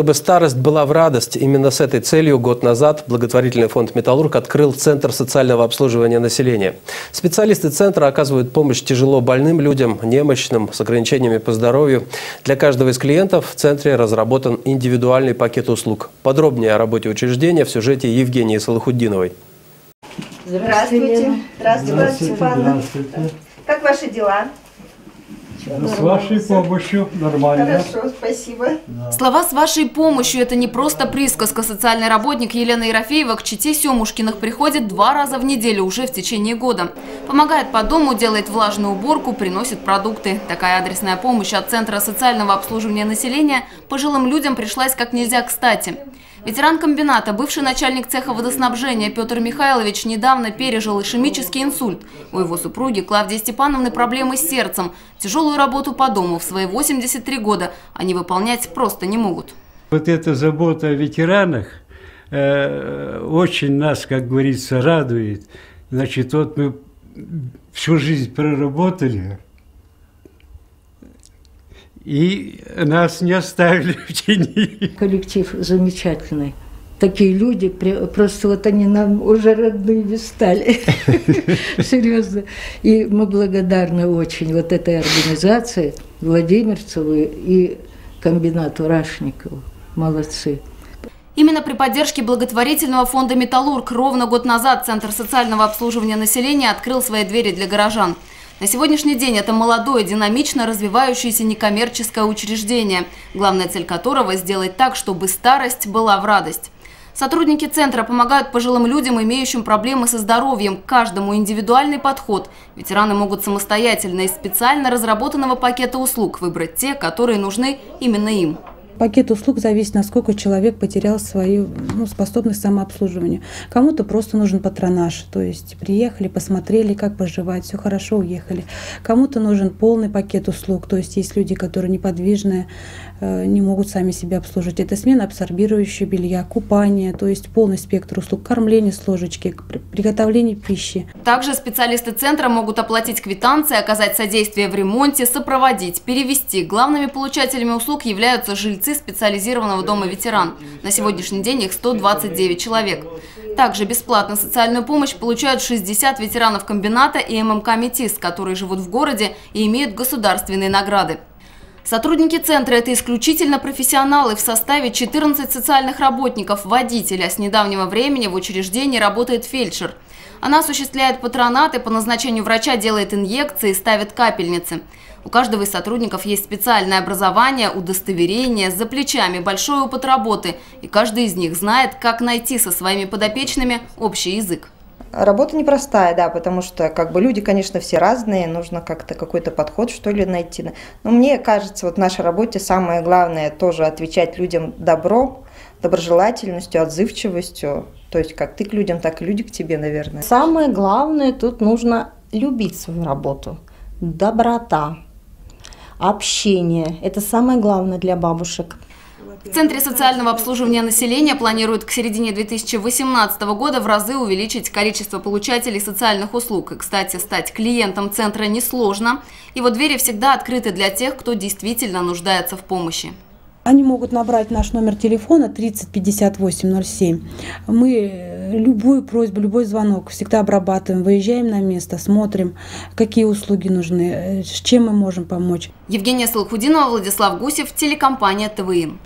Чтобы старость была в радость, именно с этой целью год назад благотворительный фонд «Металлург» открыл Центр социального обслуживания населения. Специалисты центра оказывают помощь тяжело больным людям, немощным, с ограничениями по здоровью. Для каждого из клиентов в центре разработан индивидуальный пакет услуг. Подробнее о работе учреждения в сюжете Евгении Салахуддиновой. Здравствуйте. Здравствуйте, Здравствуйте, Здравствуйте. Как ваши дела? Ну, с вашей помощью нормально. Хорошо, спасибо. Да. Слова «с вашей помощью» – это не просто присказка. Социальный работник Елена Ерофеева к чете Семушкиных приходит два раза в неделю уже в течение года. Помогает по дому, делает влажную уборку, приносит продукты. Такая адресная помощь от Центра социального обслуживания населения пожилым людям пришлась как нельзя кстати. Ветеран комбината, бывший начальник цеха водоснабжения Петр Михайлович недавно пережил ишемический инсульт. У его супруги Клавдии Степановны проблемы с сердцем. Тяжелую работу по дому в свои 83 года они выполнять просто не могут. Вот эта забота о ветеранах э, очень нас, как говорится, радует. Значит, вот мы всю жизнь проработали, и нас не оставили в тени. Коллектив замечательный. Такие люди, просто вот они нам уже родными стали. Серьезно. И мы благодарны очень вот этой организации, Владимирцеву и комбинату Рашникову. Молодцы. Именно при поддержке благотворительного фонда «Металлург» ровно год назад Центр социального обслуживания населения открыл свои двери для горожан. На сегодняшний день это молодое, динамично развивающееся некоммерческое учреждение, главная цель которого – сделать так, чтобы старость была в радость. Сотрудники центра помогают пожилым людям, имеющим проблемы со здоровьем, каждому индивидуальный подход. Ветераны могут самостоятельно из специально разработанного пакета услуг выбрать те, которые нужны именно им. Пакет услуг зависит, насколько человек потерял свою ну, способность самообслуживания. Кому-то просто нужен патронаж, то есть приехали, посмотрели, как поживать, все хорошо, уехали. Кому-то нужен полный пакет услуг, то есть есть люди, которые неподвижные, э, не могут сами себя обслуживать. Это смена абсорбирующего белья, купание, то есть полный спектр услуг, кормление с ложечки, приготовление пищи. Также специалисты центра могут оплатить квитанции, оказать содействие в ремонте, сопроводить, перевести. Главными получателями услуг являются жильцы жильцы специализированного дома ветеран. На сегодняшний день их 129 человек. Также бесплатно социальную помощь получают 60 ветеранов комбината и ММК «Метис», которые живут в городе и имеют государственные награды. Сотрудники центра – это исключительно профессионалы в составе 14 социальных работников, водителя. С недавнего времени в учреждении работает фельдшер. Она осуществляет патронаты, по назначению врача делает инъекции, ставит капельницы. У каждого из сотрудников есть специальное образование, удостоверение, за плечами большой опыт работы, и каждый из них знает, как найти со своими подопечными общий язык. Работа непростая, да, потому что как бы люди, конечно, все разные, нужно как-то какой-то подход, что ли, найти. Но мне кажется, вот в нашей работе самое главное тоже отвечать людям добром, доброжелательностью, отзывчивостью. То есть как ты к людям, так и люди к тебе, наверное. Самое главное тут нужно любить свою работу. Доброта, общение. Это самое главное для бабушек. В Центре социального обслуживания населения планируют к середине 2018 года в разы увеличить количество получателей социальных услуг. И, кстати, стать клиентом центра несложно. Его двери всегда открыты для тех, кто действительно нуждается в помощи. Они могут набрать наш номер телефона 30 58 07. Мы любую просьбу, любой звонок всегда обрабатываем, выезжаем на место, смотрим, какие услуги нужны, с чем мы можем помочь. Евгения Салхудинова, Владислав Гусев, телекомпания ТВИН.